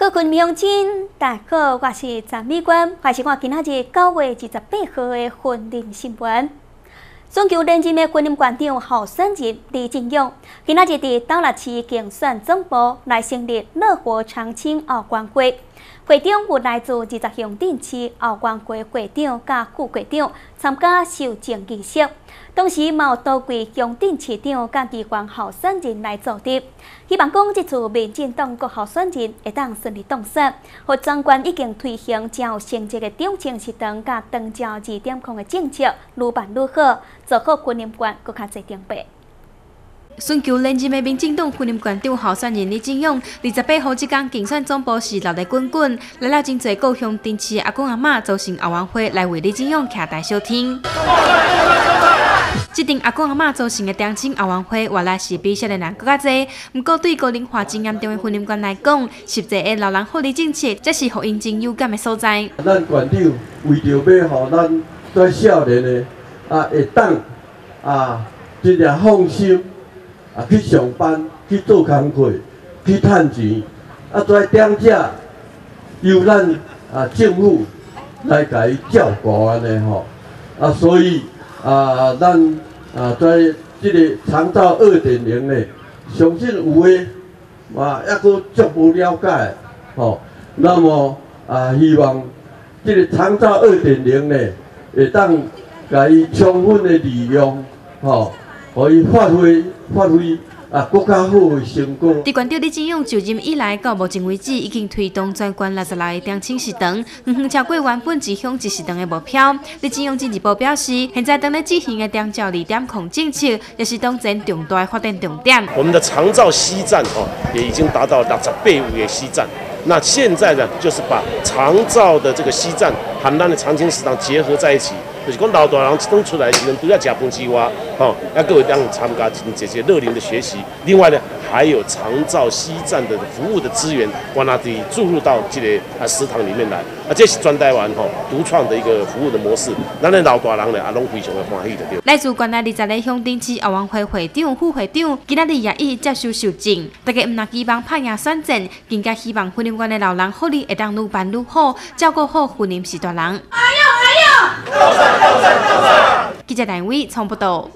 各群乡亲，大家好，我是陈美娟，欢迎看今仔日九月二十八号的婚礼新闻。全球连任的婚姻馆长候选人李进勇，今仔日伫斗六市竞选总部来成立乐活长青奥关会。会长有来自二十乡镇市奥关会会长甲副会长参加授证仪式，同时嘛有多位乡镇市长甲地方候选人来组织，希望讲这次民进党各候选人会当顺利当选，和全关已经推行真有成绩的中正食堂甲长照二点空的政策愈办愈好，做好婚姻观搁较侪准备。孙球连任的民进党婚姻馆长候选人李进勇，二十八号这天竞选总部是热闹滚滚，来了真侪故乡支持阿公阿妈组成奥运会来为李进勇徛台收听。这场阿公阿妈组成的长青奥运会，原来是比少年人更加多。不过对高龄化经验中的婚姻馆来讲，实际的老人福利政策，则是互因真有感的所在。咱馆长为着要互咱在少年的啊会当啊真正放心。啊，去上班，去做工课，去赚钱，啊，在长者由咱啊政府来甲伊照顾安尼吼，啊，所以啊，咱啊在即个长照二点零呢，相信有诶啊，抑阁足无了解吼，那么啊，希望即个长照二点零呢，会当甲伊充分的利用吼。可以发挥发挥啊，更加好的成果。伫关长李进勇就任以来，到目前为止已经推动全关六十六个长青食堂，远远超过原本一乡一食堂的目标。李进勇进一步表示，现在正在执行的长照二点控政策，也是当前重大发展重点。我们的长照西站哦，也已经达到六十八五个西站。那现在呢，就是把长照的这个西站和咱的长青食堂结合在一起。就是讲老大人等出来时阵，除了食饭之外，吼，要各位当参加这些乐龄的学习。另外呢，还有长照西站的服务的资源，把它的注入到这个啊食堂里面来。啊，这是专台湾吼独创的一个服务的模式。咱的老大人呢，啊，拢非常的欢喜的。来自关内二十个乡镇市奥运会会长、副会长，今仔日也一接受受证。大家唔那希望拍赢选战，更加希望婚姻关的老人福利会当愈办愈好，照顾好婚姻是大人。哎呦哎呦！记者陈伟从不到。